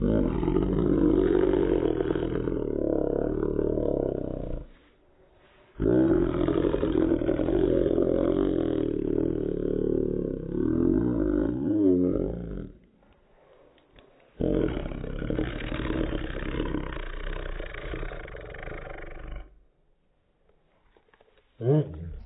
Mm-hmm. Rogen.